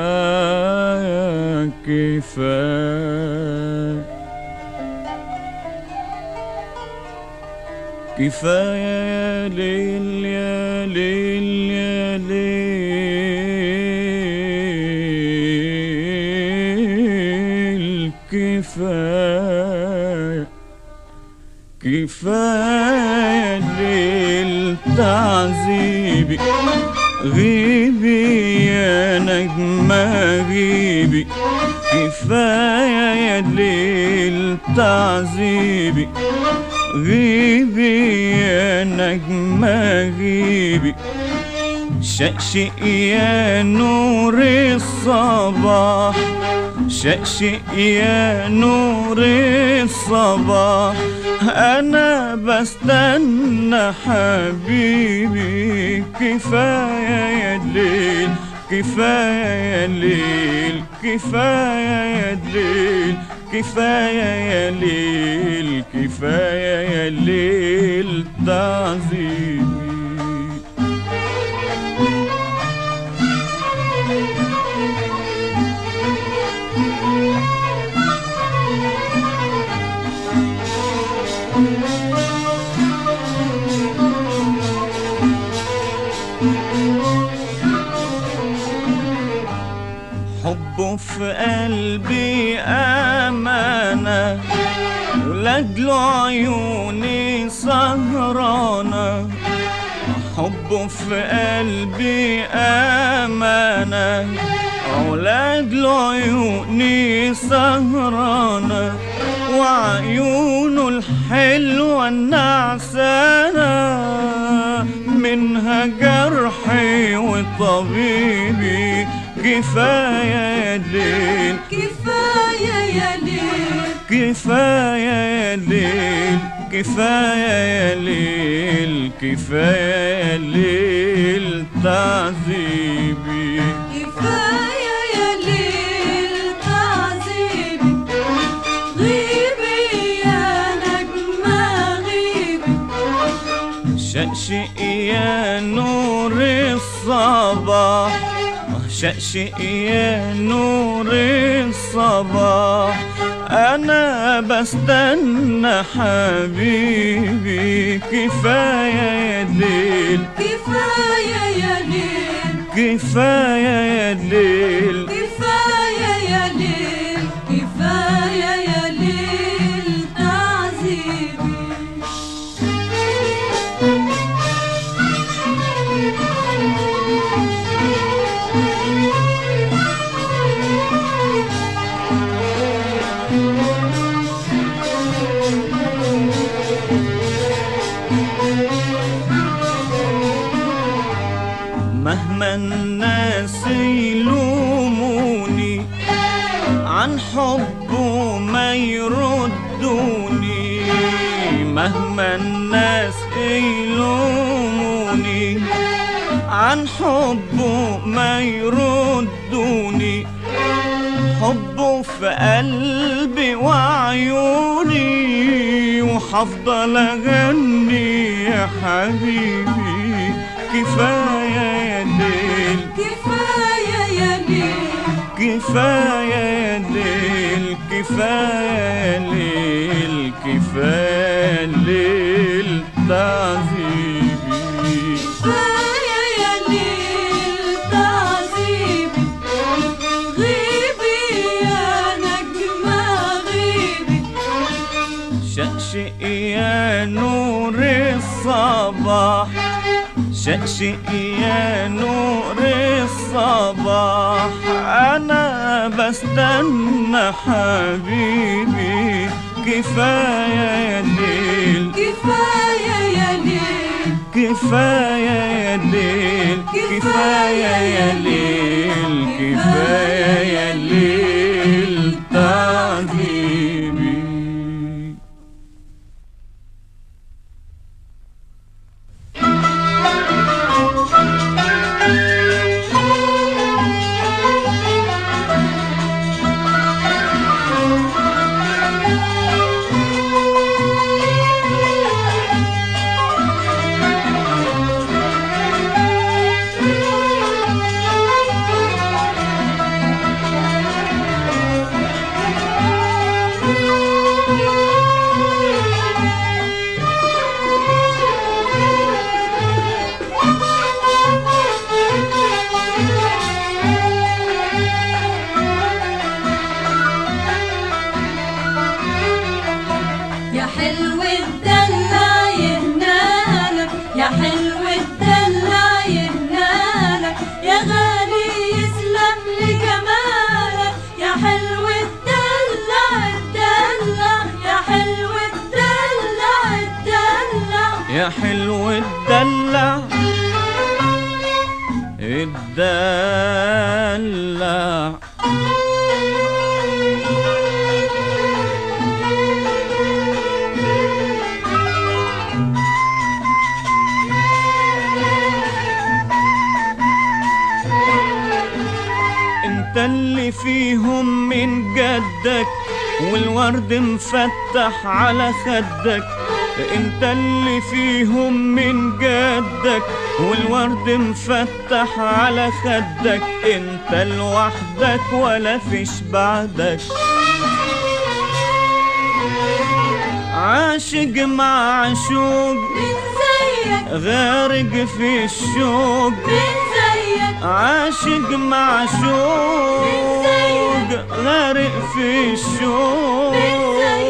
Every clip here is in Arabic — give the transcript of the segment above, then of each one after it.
كفاية كفاية كفاية يا ليل يا ليل يا ليل كفاية كفاية تعذيبي غيبي يا نجمة غيبي كفاية يا ليل تعذيبي غيبي يا نجمة غيبي. شقشق يا نور الصباح شقشق يا نور الصباح. أنا بستنى حبيبي كفاية يا ليل كفاية يا ليل كفاية يا ليل كفاية يا ليل كفاية يا ليل تعذيبي. في قلبي أمانة ولأجله عيوني سهرانة. حبه في قلبي أمانة ولأجله عيوني سهرانة. وعيونه الحلوة النعسانة منها جرحي وطبيبي كفاية يا ليل. كفاية يا ليل. كفاية يا ليل. كفاية يا ليل. كفاية يا ليل. تعذيبي. كفاية يا تعذيبي. غيبي يا نجمة غيبي. شقشق يا نور الصباح. شقشق يا نور الصباح. أنا بستنى حبيبي كفاية يا ليل كفاية يا ليل. كفاية يا ليل كفاية وحفضل اغني يا حبيبي كفاية يا ليل كفاية يا ليل كفاية يا ليل كفاية يا ليل كفاية يا ليل. تعذيبي يا نور الصباح. شقشق يا نور الصباح. أنا بستنى حبيبي. كفاية يا ليل. كفاية يا ليل. كفاية يا ليل. كفاية يا ليل. كفاية يا ليل. تعذيبي الدلع انت اللي فيهم من جدك والورد مفتح على خدك انت اللي فيهم من جدك والورد مفتح على خدك. انت لوحدك ولا فيش بعدك. عاشق مع عشوق من زيك. غارق في الشوق. من زيك. عاشق مع شوق غارق في الشوق.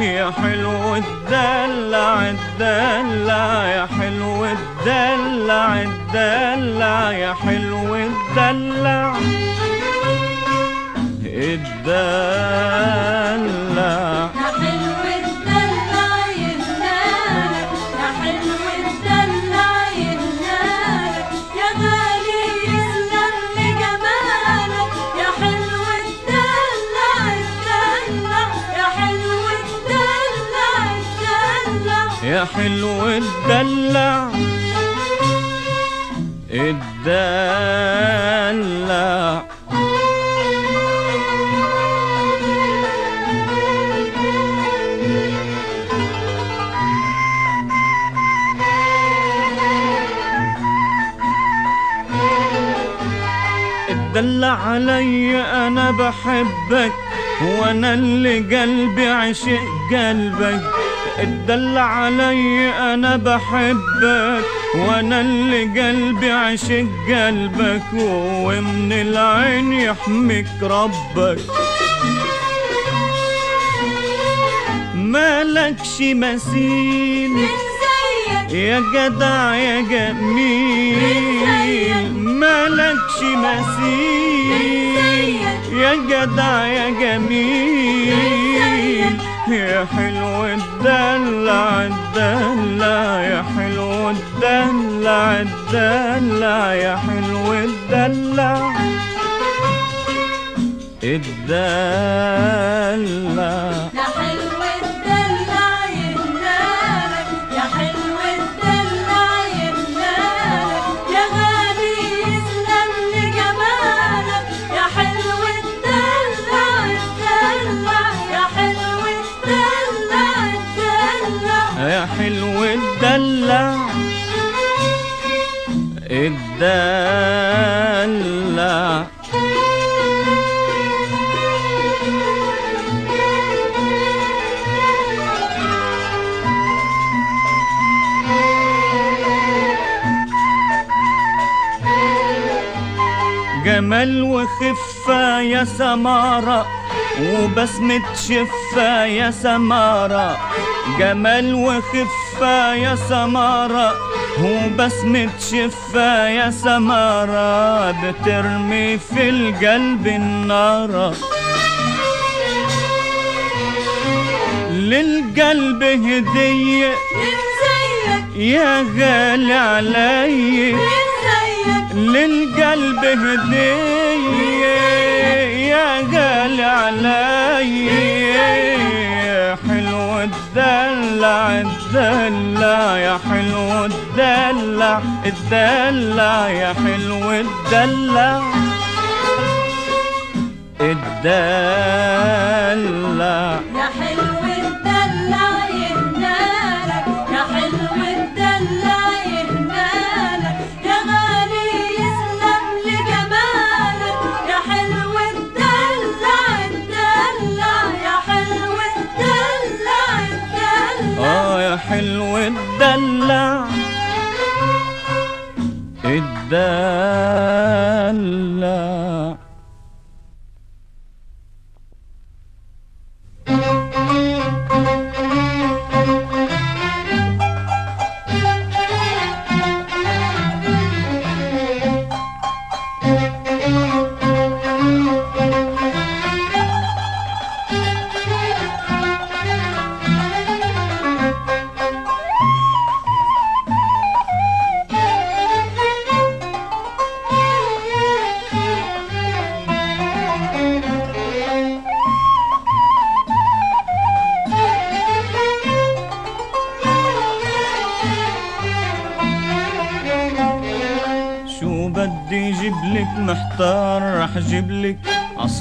يا حلو الدلع الدلع يا حلو الدلع الدلع يا حلو الدلع الدلع يا حلو الدلع الدلع. الدلع علي أنا بحبك وأنا اللي قلبي عشق قلبك. الدلع علي أنا بحبك وأنا اللي قلبي عشق قلبك ومن العين يحميك ربك. مالكش مثيل يا جدع يا جميل. مالكش مثيل يا جدع يا جميل. يا حلو الدلع الدلع يا حلو الدلع الدلع يا حلو الدلع الدلع الدلع جمال وخفة يا سمارة وبسمة شفة يا سمارة. جمال وخفة يا سمارة وبسمة شفة يا سمارة بترمي في القلب النار للقلب هدية يا غالي علي. للقلب هدية يا غالي علي. حلو الدلع الدلع يا حلو الدلع. الدلع يا حلو الدلع. الدلع. يا حلو الدلع يهنالك يا حلو الدلع يهنالك يا غالي يسلم لجمالك يا حلو الدلع الدلع. يا حلو الدلع الدلع. آه يا حلو الدلع. الدلع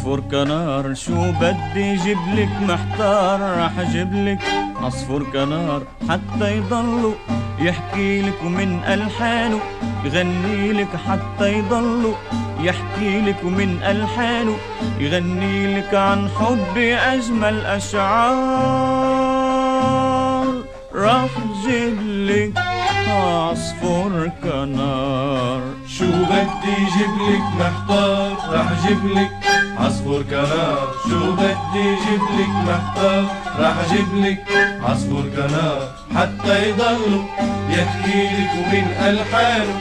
عصفور كنار شو بدي جيبلك محتار؟ رح جيبلك عصفور كنار حتى يضلوا. يحكي لك ومن ألحانه يغني لك حتى يضلوا. يحكي لك ومن ألحانه يغني لك عن حبي أجمل أشعار. راح جيبلك عصفور كنار. بدي جيبلك محتار رح جيبلك عصفور كنار. شو بدي جيبلك محتار رح جيبلك عصفور كنار. حتى يضلوا يحكي لك ومن ألحانه.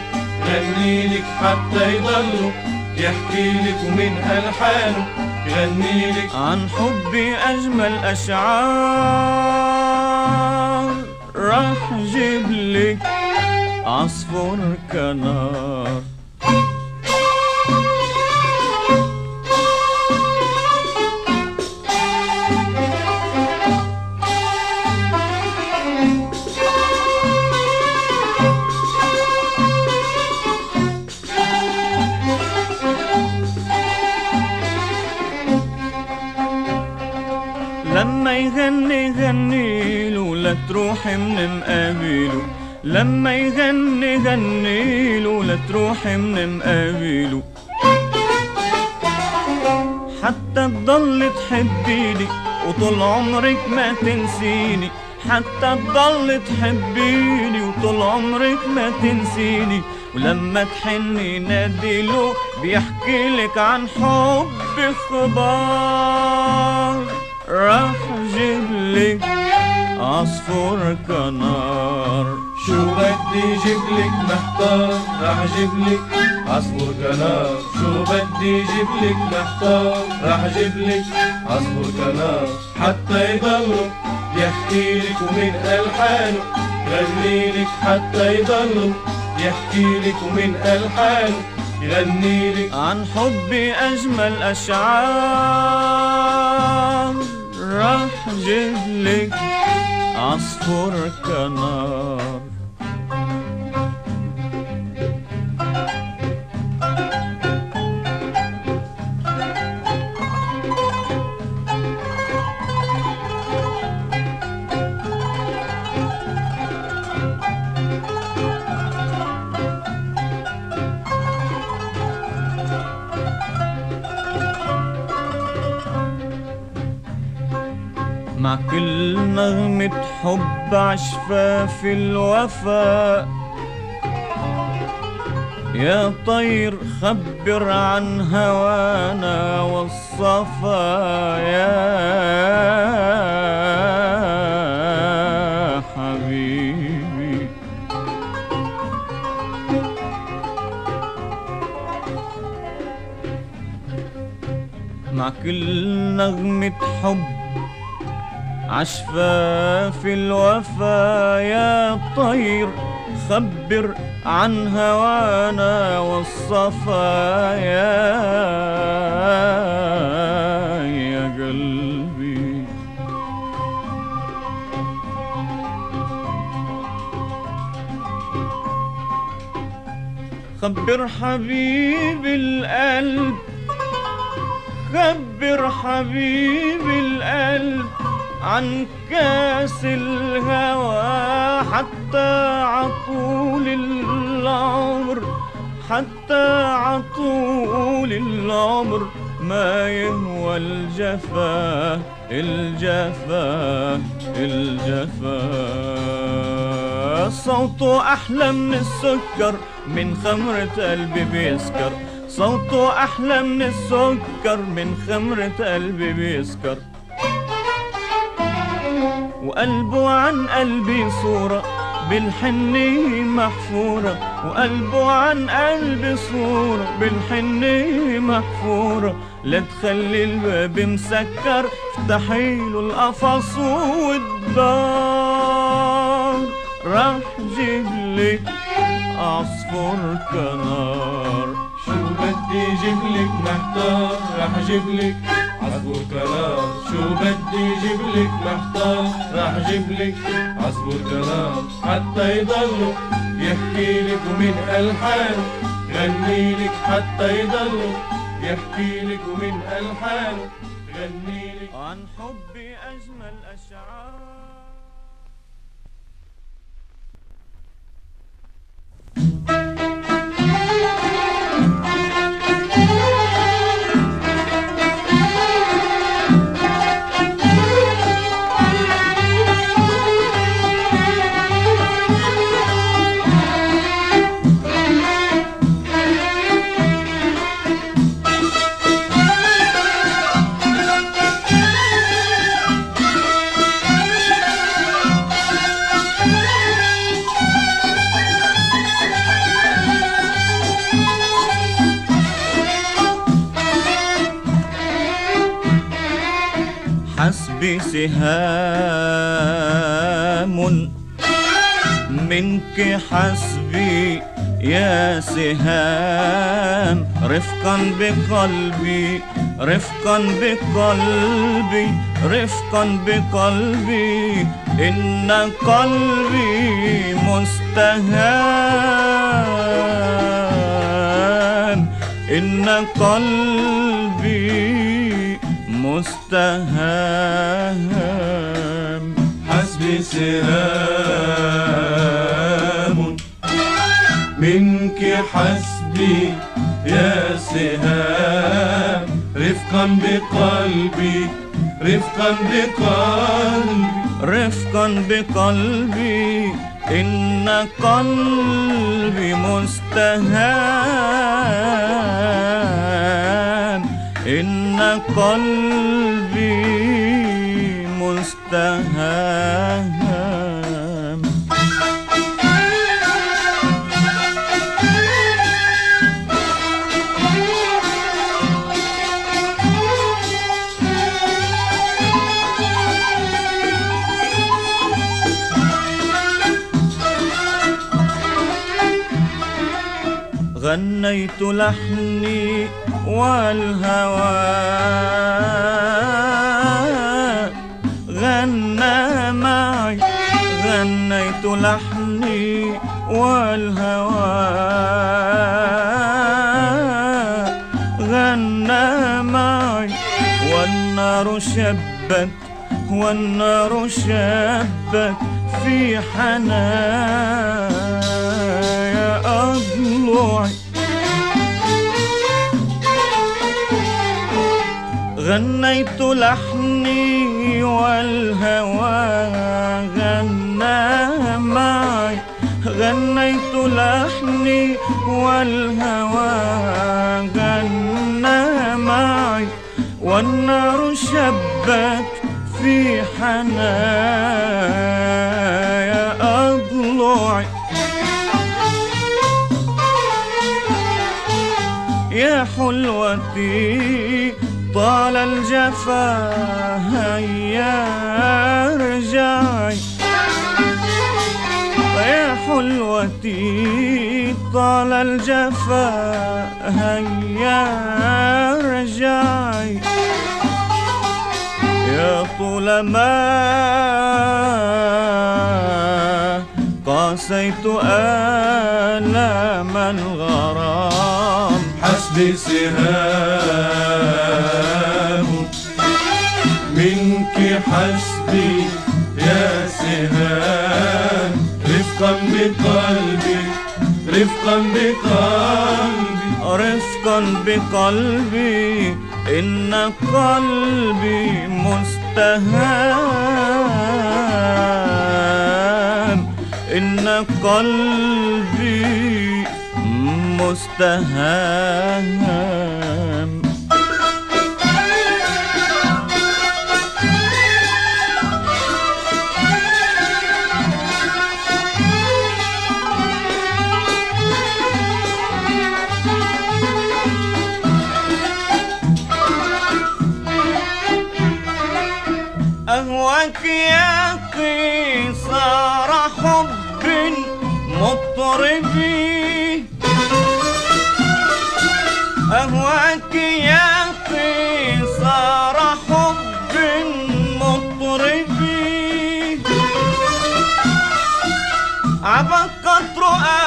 غني لك حتى يضلوا يحكي لك ومن ألحانه. غني لك عن حبي أجمل أشعار راح جيبلك عصفور كنار. له لا تروح من مقابله لما يغني غني له لا تروح من مقابله حتى تضل تحبيني وطول عمرك ما تنسيني. حتى تضل تحبيني وطول عمرك ما تنسيني. ولما تحني ناديله بيحكي لك عن حب خبار راح جيبلك عصفور كنار. شو بدي جيبلك محتار؟ رح جيبلك عصفور كنار. شو بدي جيبلك محتار؟ رح جيبلك عصفور كنار. حتى يضلوا يحكي لك ومن ألحانه غني لك حتى يضلوا يحكي لك ومن ألحانه يغني لك عن حبي أجمل أشعار. راح جيبلك عصفور كنار نغمة حب عشفاف الوفاء يا طير خبر عن هوانا والصفا يا حبيبي. مع كل نغمة حب عشفاف الوفا يا طير خبر عن هوانا والصفا يا قلبي. خبر حبيب القلب خبر حبيب القلب. عن كاس الهوى حتى عطول العمر حتى عطول العمر ما يهوى الجفا الجفا الجفا. صوته أحلى من السكر من خمرة قلبي بيسكر. صوته أحلى من السكر من خمرة قلبي بيسكر. وقلبه عن قلبي صورة بالحنية محفورة. وقلبه عن قلبي صورة بالحنية محفورة. لا تخلي الباب مسكر افتحيله القفص والدار راح جيبلك عصفور كنار. شو بدي جيبلك محتار؟ رح جيبلك عصفور كنار شو بدي جيبلك محتار؟ رح جيبلك عصفور كنار حتى يضلوا يحكي لك ومن ألحانه غني لك حتى يضلوا يحكي لك ومن ألحانه غني لك. عن حبي سهام منك حسبي يا سهام. رفقا بقلبي رفقا بقلبي رفقا بقلبي. إن قلبي مستهام. إن قلبي مستهام. حسبي سهام. منك حسبي يا سهام. رفقا بقلبي رفقا بقلبي رفقا بقلبي. إن قلبي مستهام. إن قلبي مستهام. غنيت لحني والهوى. غنى معي غنيت لحني والهوى. غنى معي والنار شبت والنار شبت في حنايا. أضلعي غنيت لحني والهوى غنى معي. غنيت لحني والهوى غنى معي. والنار شبت في حنايا أضلعي. يا حلوتي طال الجفا هيا أرجعي. يا حلوتي طال الجفا هيا أرجعي. يا طول ما قاسيت آلام الغرام. حسبي سهام حسبي يا سهام رفقا بقلبي رفقا بقلبي. رفقا بقلبي إن قلبي مستهام إن قلبي مستهام عبقت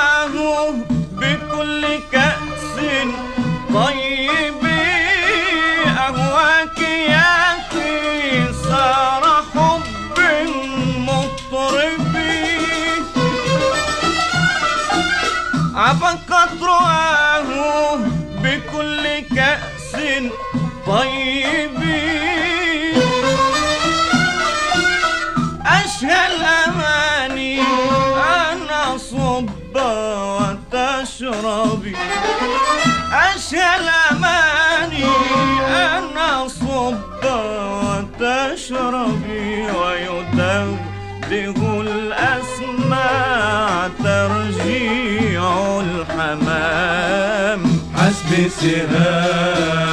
الأسماع ترجيع الحمام. حسب سهام.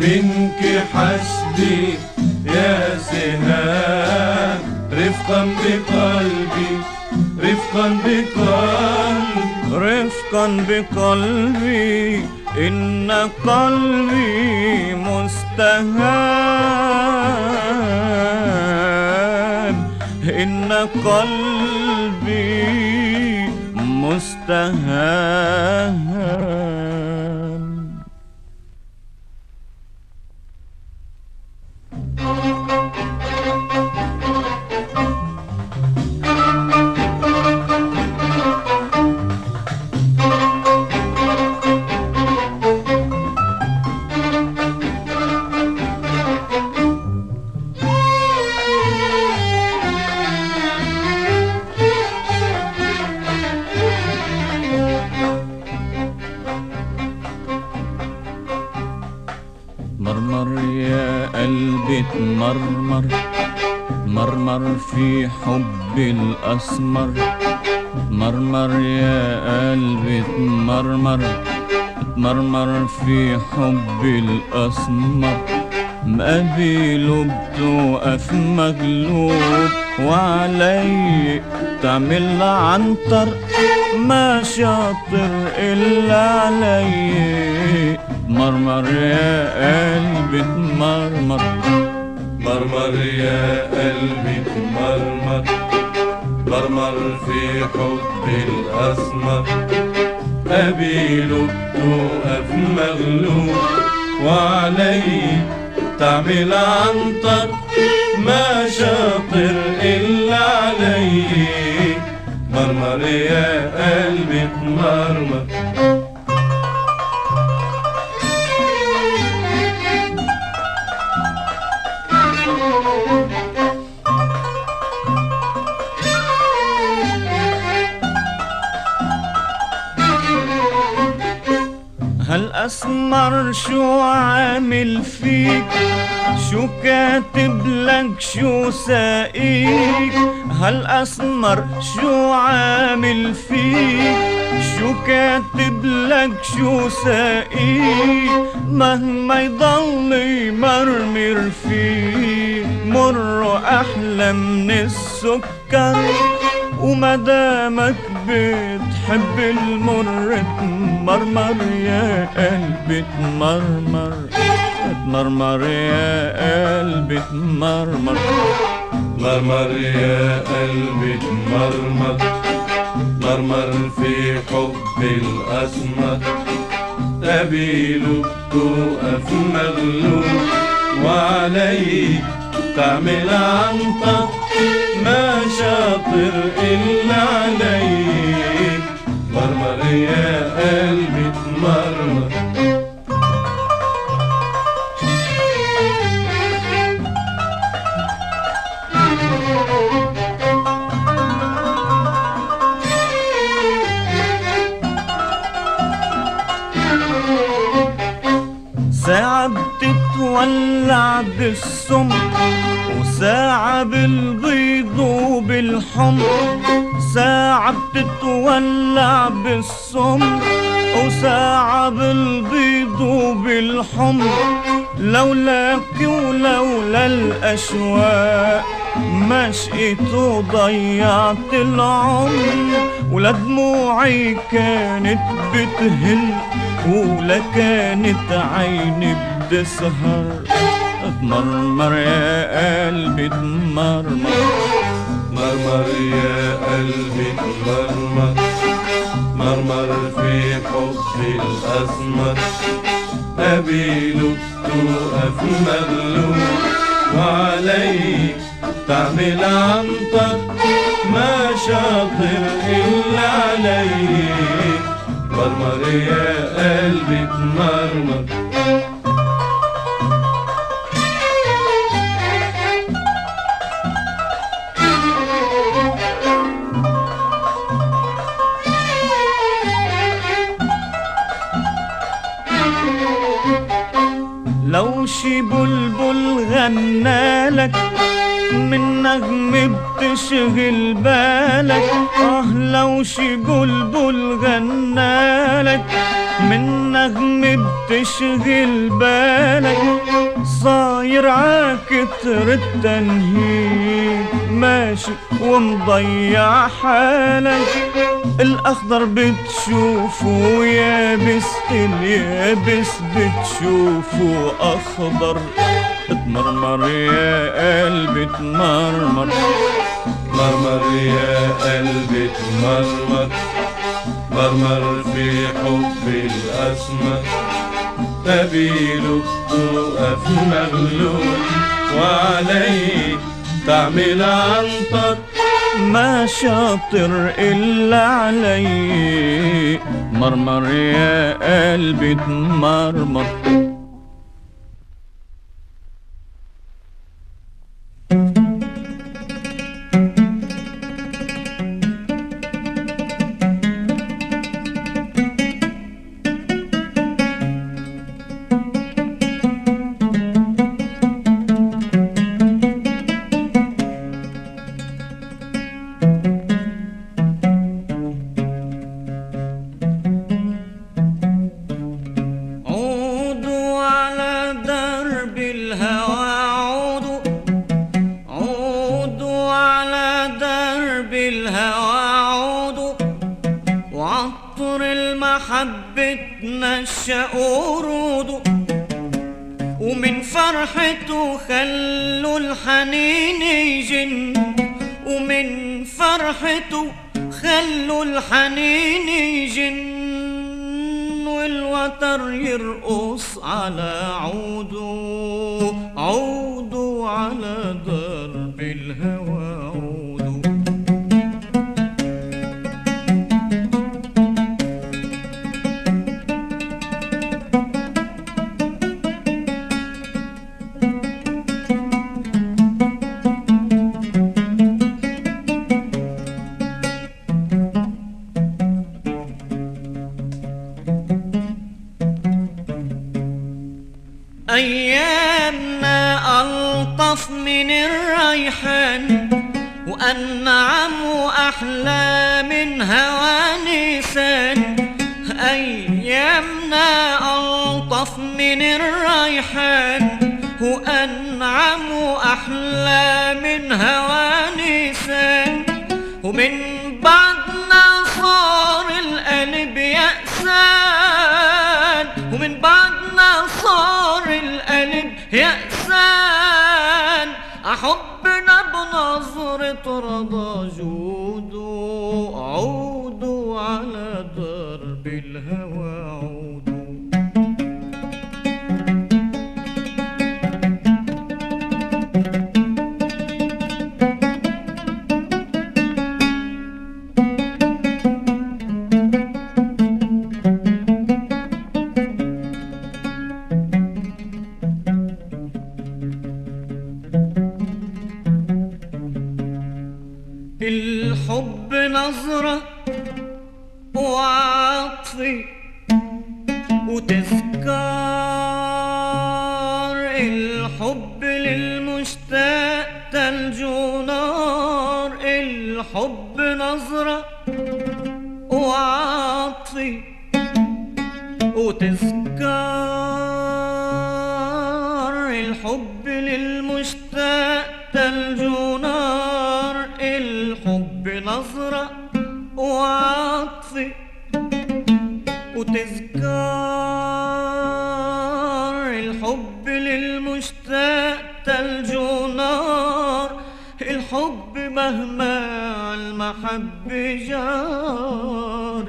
منك حسبي يا سهام. رفقا بقلبي رفقا بقلبي. رفقا بقلبي إن قلبي مستهان. إن قلبي مستهان. قلبي تمرمر مرمر في حب الأسمر مرمر يا قلبي تمرمر تمرمر في حب الأسمر. مقابله بتوقف مقلوب وعلي تعمل عنتر ما شاطر إلا علي. مرمر يا قلبي تمرمر مرمر يا قلبي مرمر مرمر في حب الأسمر. قبيله بتوقف مغلوب وعلي تعمل عنتر. ما شاطر إلا علي مرمر يا قلبي مرمر. هل أسمر شو عامل فيك؟ شو كاتب لك؟ شو ساقيك هل أسمر شو عامل فيك؟ شو كاتب لك؟ شو ساقيك مهما يضل يمرمر فيك مر أحلى من السكر. ومدامك بتحب المر تمرمر يا قلبي تمرمر تمرمر يا قلبي تمرمر مرمر يا قلبي مرمر. مرمر في حب الأسمر. قبيله بتوقف مغلوب وعلي تعمل عنطر ما شاطر إلا علي مرمر يا قلبي مرمر. ساعة بتتولع بالسم وساعة بالبيض وبالحمر. ساعة بتتولع بالسم وساعة بالبيض وبالحمر لولاك ولولا الأشواق ما وضيعت العمر. ولا دموعي كانت بتهل ولا كانت عيني بتسهر. تمرمر يا قلبي تمرمر مرمر يا قلبي مرمر. مرمر في حب الأسمر قبيله توقف مغلوب وعليك تعمل عنطر ما شاطر إلا عليك. مرمر يا قلبي تمرمر بلبل غنالك من نغم بتشغل بالك. آه لو شي بلبل غنالك من نغم بتشغل بالك. صاير عاكتر التنهيد ماشي ومضيع حالك. الأخضر بتشوفه يابس اليابس بتشوفه أخضر. اتمرمر يا قلبي اتمرمر. مرمر يا قلبي تمرمر مرمر في حب الأسمر. قبيله توقف مغلوب وعليه تعمل عنطر ما شاطر إلا علي مرمر يا قلبي اتمرمر. وأنعم وأحلى من هوى نيسان. أيامنا ألطف من الريحان. وأنعم وأحلى من هوى نيسان. ومن بعدنا صار القلب يأسان. ومن بعدنا صار القلب يأسان. بنظرة رضا جودوا عودوا على درب الهوى.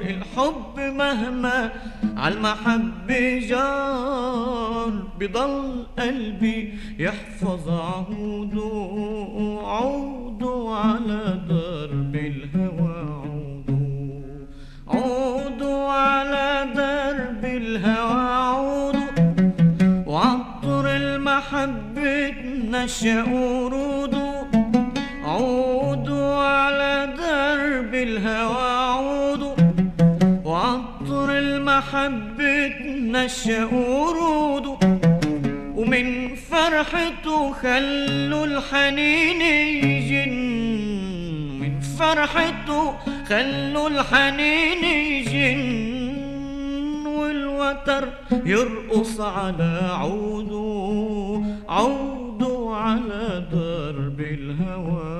الحب مهما عالمحب جار بضل قلبي يحفظ عهوده عودوا على درب الهوى عودوا عودوا على درب الهوى عودوا وعطر المحبة نشأ ورودوا عودوا على درب الهوى عودوا نشأ ورودوا ومن فرحته خلوا الحنين يجن. من فرحته خلوا الحنين يجن. والوتر يرقص على عوده عودوا على درب الهوى.